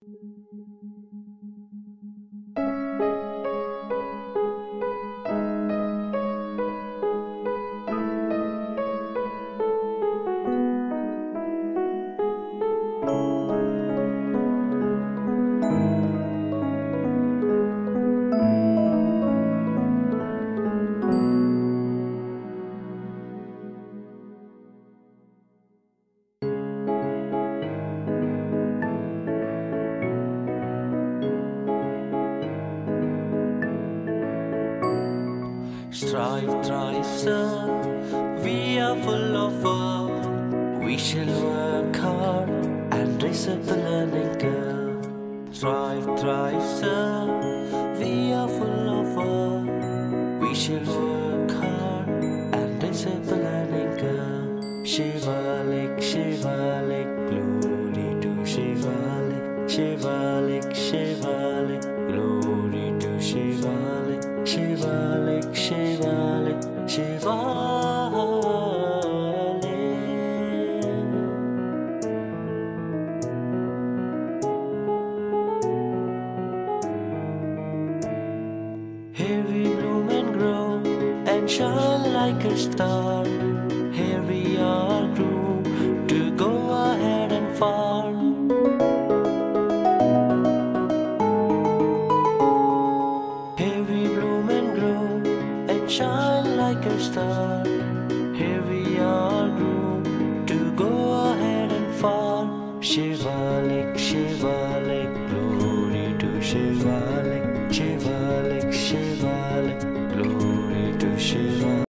Thank you. Strive, thrive, sir, We are full of work. We shall work hard and raise up the learning curve. Strive, thrive, serve. We are full of work. We shall work hard and raise up the learning curve. Shivalik, Shivalik, glory to Shivalik, Shivalik, Shivalik, glory shine like a star. Here we are, crew, to go ahead and farm. Here we bloom and grow and shine like a star. Here we are, crew, to go ahead and farm. Shivalik, Shivalik.